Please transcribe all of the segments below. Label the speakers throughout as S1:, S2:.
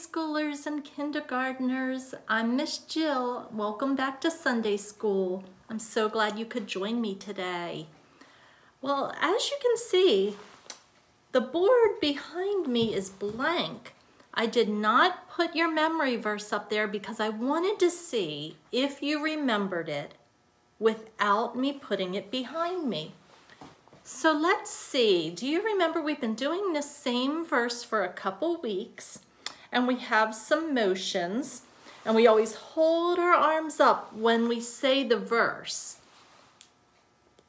S1: preschoolers and kindergarteners. I'm Miss Jill. Welcome back to Sunday School. I'm so glad you could join me today. Well, as you can see, the board behind me is blank. I did not put your memory verse up there because I wanted to see if you remembered it without me putting it behind me. So let's see, do you remember we've been doing the same verse for a couple weeks and we have some motions and we always hold our arms up when we say the verse.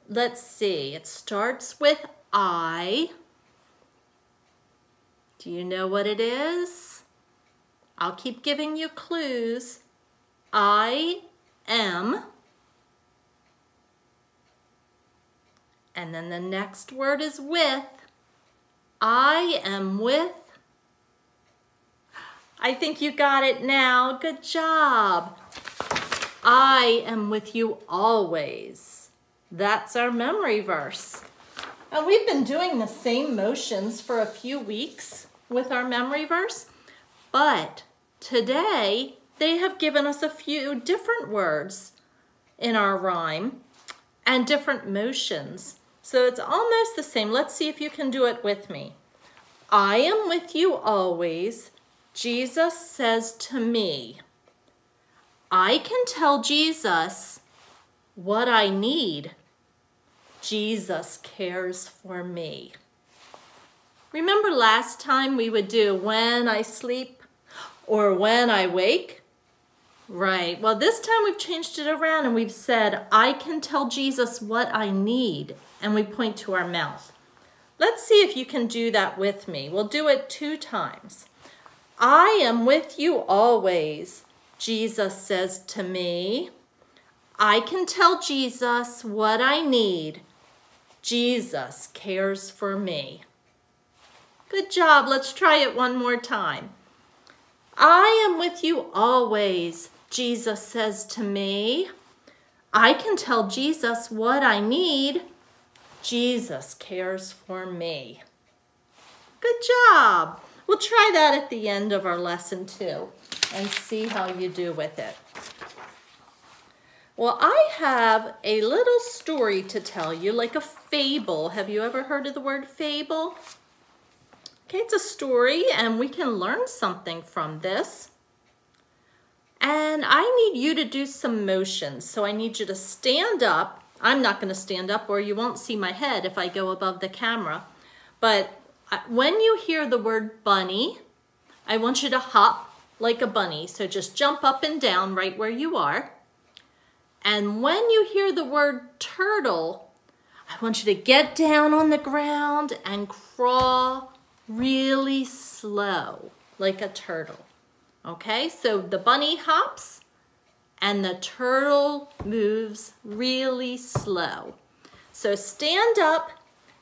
S1: Let's see, it starts with I. Do you know what it is? I'll keep giving you clues. I am. And then the next word is with. I am with. I think you got it now. Good job. I am with you always. That's our memory verse. And we've been doing the same motions for a few weeks with our memory verse, but today they have given us a few different words in our rhyme and different motions. So it's almost the same. Let's see if you can do it with me. I am with you always. Jesus says to me, I can tell Jesus what I need. Jesus cares for me. Remember last time we would do when I sleep or when I wake? Right. Well, this time we've changed it around and we've said, I can tell Jesus what I need. And we point to our mouth. Let's see if you can do that with me. We'll do it two times. I am with you always, Jesus says to me. I can tell Jesus what I need. Jesus cares for me. Good job. Let's try it one more time. I am with you always, Jesus says to me. I can tell Jesus what I need. Jesus cares for me. Good job. We'll try that at the end of our lesson too and see how you do with it. Well, I have a little story to tell you, like a fable. Have you ever heard of the word fable? Okay, it's a story and we can learn something from this. And I need you to do some motions. So I need you to stand up. I'm not gonna stand up or you won't see my head if I go above the camera. But when you hear the word bunny, I want you to hop like a bunny. So just jump up and down right where you are. And when you hear the word turtle, I want you to get down on the ground and crawl really slow like a turtle. Okay, so the bunny hops and the turtle moves really slow. So stand up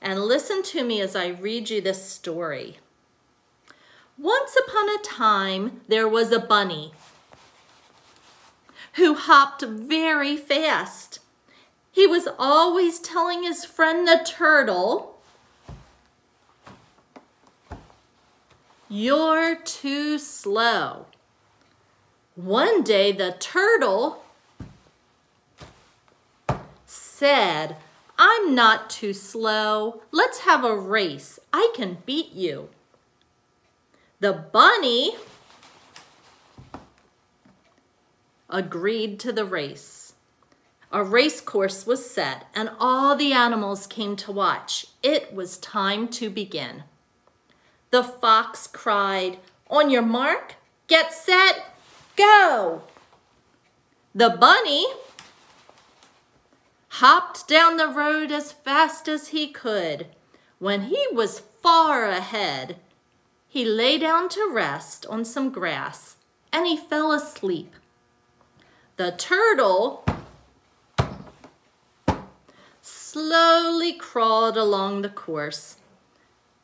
S1: and listen to me as I read you this story. Once upon a time, there was a bunny who hopped very fast. He was always telling his friend the turtle, You're too slow. One day the turtle said, I'm not too slow. Let's have a race. I can beat you. The bunny agreed to the race. A race course was set and all the animals came to watch. It was time to begin. The fox cried, on your mark, get set, go. The bunny hopped down the road as fast as he could. When he was far ahead, he lay down to rest on some grass and he fell asleep. The turtle slowly crawled along the course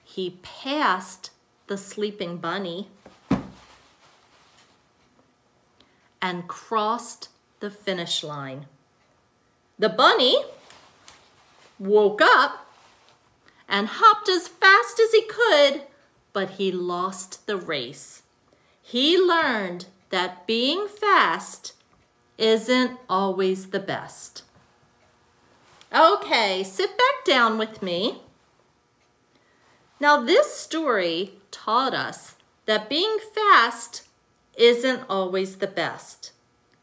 S1: he passed the sleeping bunny and crossed the finish line. The bunny woke up and hopped as fast as he could, but he lost the race. he learned that being fast isn't always the best. Okay, sit back down with me. Now, this story taught us that being fast isn't always the best.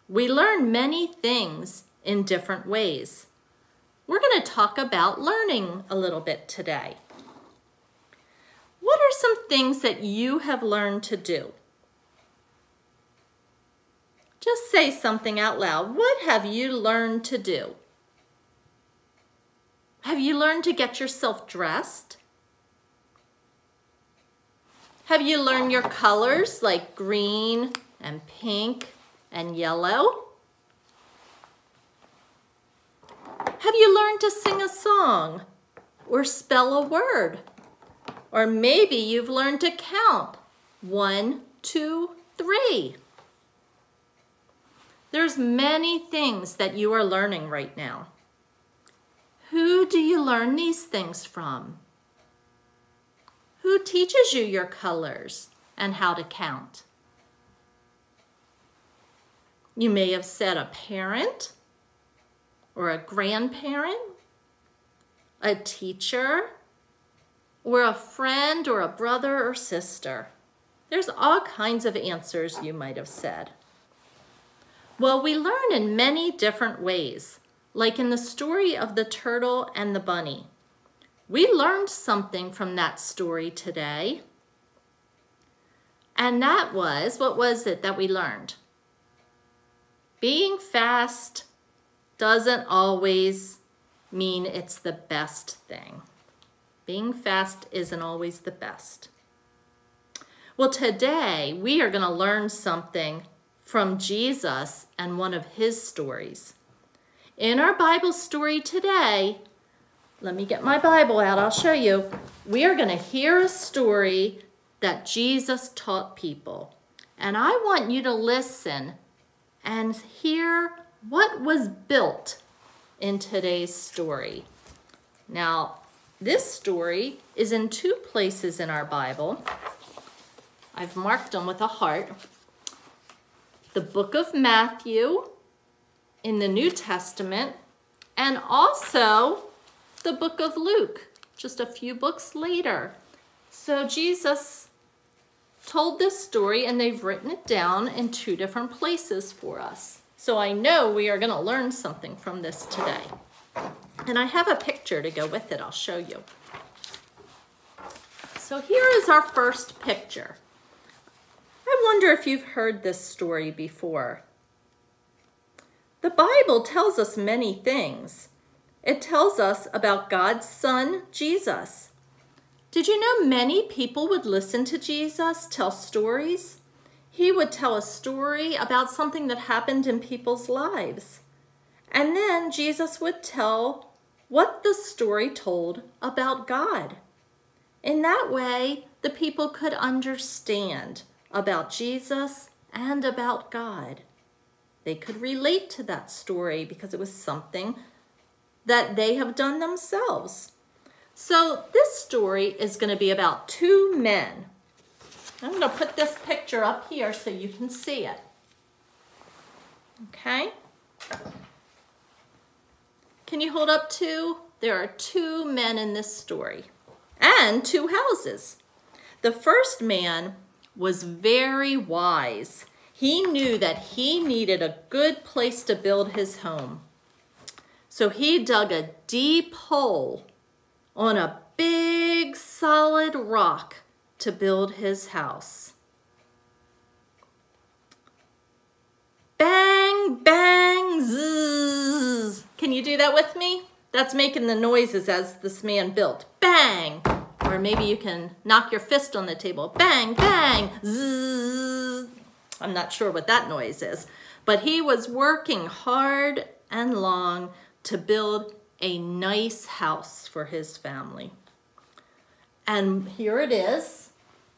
S1: We learn many things in different ways. We're going to talk about learning a little bit today. What are some things that you have learned to do? Just say something out loud. What have you learned to do? Have you learned to get yourself dressed? Have you learned your colors like green and pink and yellow? Have you learned to sing a song or spell a word? Or maybe you've learned to count one, two, three. There's many things that you are learning right now. Who do you learn these things from? Who teaches you your colors and how to count? You may have said a parent or a grandparent, a teacher, or a friend or a brother or sister. There's all kinds of answers you might have said. Well, we learn in many different ways, like in the story of the turtle and the bunny. We learned something from that story today. And that was, what was it that we learned? Being fast doesn't always mean it's the best thing. Being fast isn't always the best. Well, today we are going to learn something from Jesus and one of his stories. In our Bible story today, let me get my Bible out, I'll show you. We are going to hear a story that Jesus taught people. And I want you to listen and hear what was built in today's story. Now, this story is in two places in our Bible. I've marked them with a heart the book of Matthew in the New Testament, and also the book of Luke, just a few books later. So Jesus told this story and they've written it down in two different places for us. So I know we are going to learn something from this today. And I have a picture to go with it. I'll show you. So here is our first picture. I wonder if you've heard this story before. The Bible tells us many things. It tells us about God's Son, Jesus. Did you know many people would listen to Jesus tell stories? He would tell a story about something that happened in people's lives. And then Jesus would tell what the story told about God. In that way, the people could understand about Jesus and about God. They could relate to that story because it was something that they have done themselves. So this story is going to be about two men. I'm going to put this picture up here so you can see it. Okay? Can you hold up two? There are two men in this story and two houses. The first man was very wise. He knew that he needed a good place to build his home. So he dug a deep hole on a big solid rock to build his house. Bang, bang, zzz. Can you do that with me? That's making the noises as this man built. Bang, or maybe you can knock your fist on the table. Bang, bang, zzz. I'm not sure what that noise is. But he was working hard and long to build a nice house for his family. And here it is,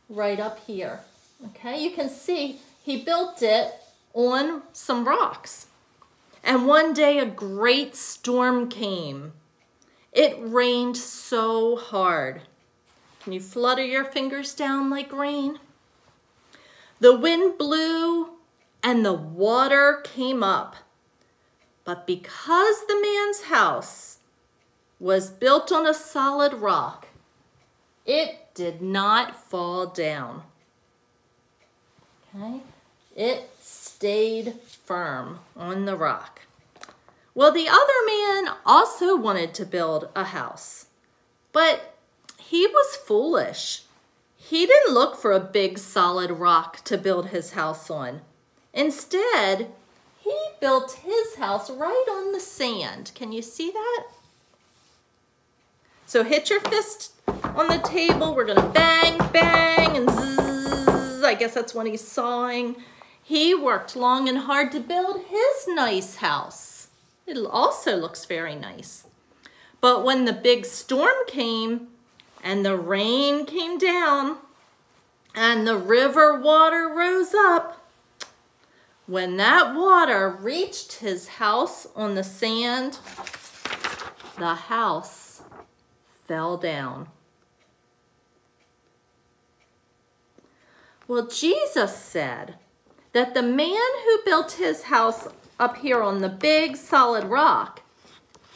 S1: right up here. Okay, you can see he built it on some rocks. And one day a great storm came. It rained so hard can you flutter your fingers down like rain? The wind blew and the water came up. But because the man's house was built on a solid rock, it did not fall down. Okay? It stayed firm on the rock. Well, the other man also wanted to build a house, but he was foolish. He didn't look for a big solid rock to build his house on. Instead, he built his house right on the sand. Can you see that? So hit your fist on the table. We're gonna bang, bang, and zzz. I guess that's when he's sawing. He worked long and hard to build his nice house. It also looks very nice. But when the big storm came and the rain came down and the river water rose up, when that water reached his house on the sand, the house fell down. Well, Jesus said that the man who built his house up here on the big solid rock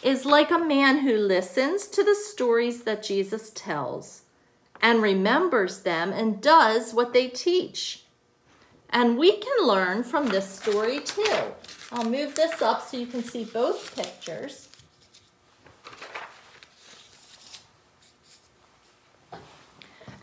S1: is like a man who listens to the stories that Jesus tells and remembers them and does what they teach. And we can learn from this story too. I'll move this up so you can see both pictures.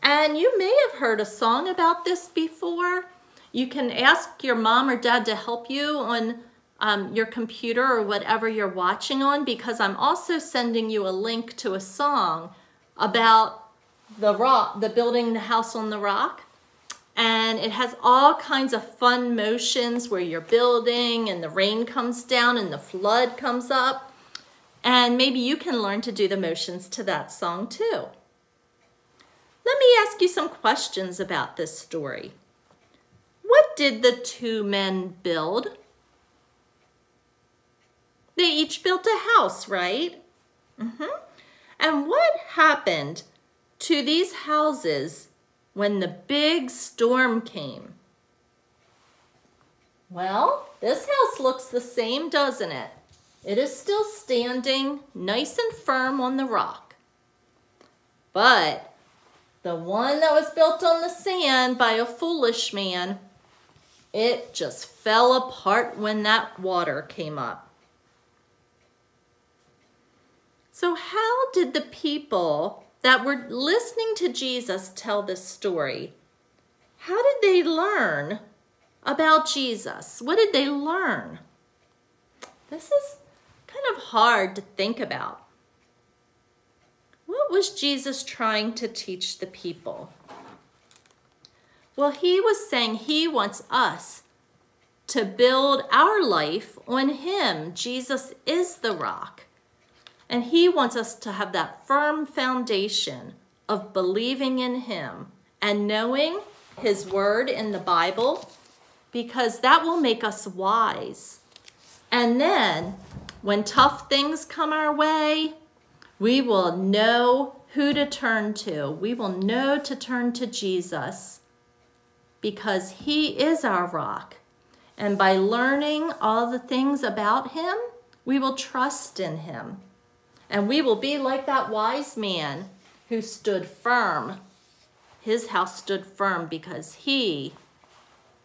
S1: And you may have heard a song about this before. You can ask your mom or dad to help you on um, your computer or whatever you're watching on because I'm also sending you a link to a song about the rock, the building the house on the rock and it has all kinds of fun motions where you're building and the rain comes down and the flood comes up. And maybe you can learn to do the motions to that song too. Let me ask you some questions about this story. What did the two men build? They each built a house, right? Mm -hmm. And what happened to these houses when the big storm came. Well, this house looks the same, doesn't it? It is still standing nice and firm on the rock. But the one that was built on the sand by a foolish man, it just fell apart when that water came up. So how did the people that were listening to Jesus tell this story, how did they learn about Jesus? What did they learn? This is kind of hard to think about. What was Jesus trying to teach the people? Well, he was saying he wants us to build our life on him. Jesus is the rock. And he wants us to have that firm foundation of believing in him and knowing his word in the Bible because that will make us wise. And then when tough things come our way, we will know who to turn to. We will know to turn to Jesus because he is our rock. And by learning all the things about him, we will trust in him. And we will be like that wise man who stood firm. His house stood firm because he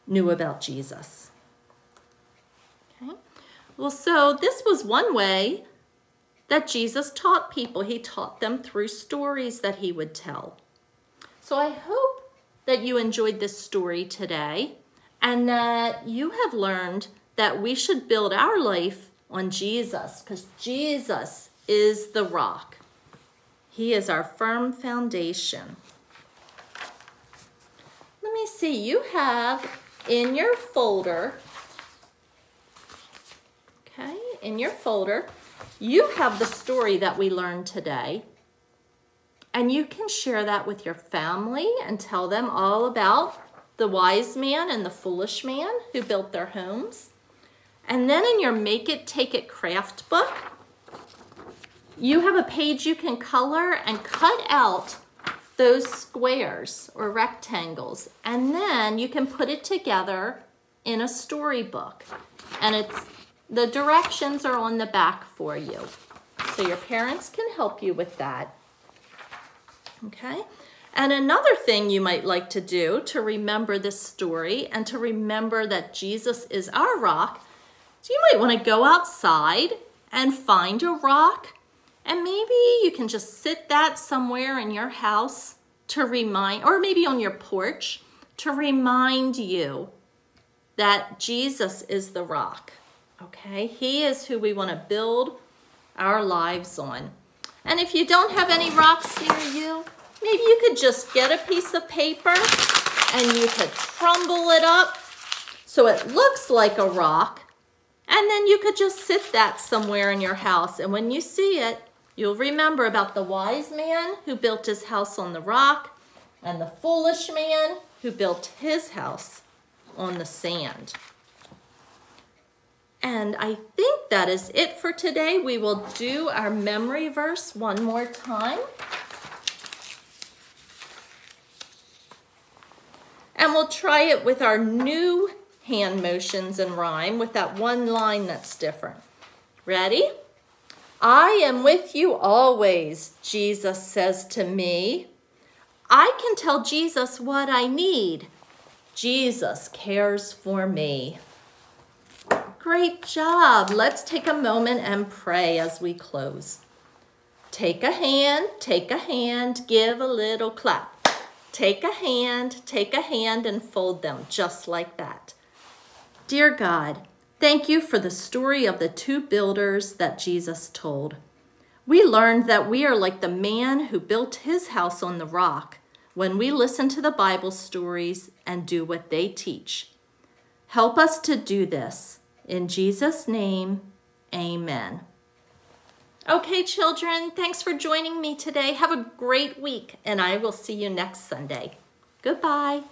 S1: knew about Jesus. Okay. Well, so this was one way that Jesus taught people. He taught them through stories that he would tell. So I hope that you enjoyed this story today and that you have learned that we should build our life on Jesus because Jesus is the rock. He is our firm foundation. Let me see, you have in your folder, okay, in your folder, you have the story that we learned today. And you can share that with your family and tell them all about the wise man and the foolish man who built their homes. And then in your Make It, Take It craft book, you have a page you can color and cut out those squares or rectangles and then you can put it together in a storybook and it's the directions are on the back for you. So your parents can help you with that. Okay? And another thing you might like to do to remember this story and to remember that Jesus is our rock so you might want to go outside and find a rock and maybe you can just sit that somewhere in your house to remind, or maybe on your porch, to remind you that Jesus is the rock. Okay, He is who we want to build our lives on. And if you don't have any rocks near you, maybe you could just get a piece of paper and you could crumble it up so it looks like a rock. And then you could just sit that somewhere in your house. And when you see it, You'll remember about the wise man who built his house on the rock and the foolish man who built his house on the sand. And I think that is it for today. We will do our memory verse one more time. And we'll try it with our new hand motions and rhyme with that one line that's different. Ready? I am with you always, Jesus says to me. I can tell Jesus what I need. Jesus cares for me. Great job. Let's take a moment and pray as we close. Take a hand, take a hand, give a little clap. Take a hand, take a hand, and fold them just like that. Dear God, Thank you for the story of the two builders that Jesus told. We learned that we are like the man who built his house on the rock when we listen to the Bible stories and do what they teach. Help us to do this. In Jesus' name, amen. Okay, children, thanks for joining me today. Have a great week, and I will see you next Sunday. Goodbye.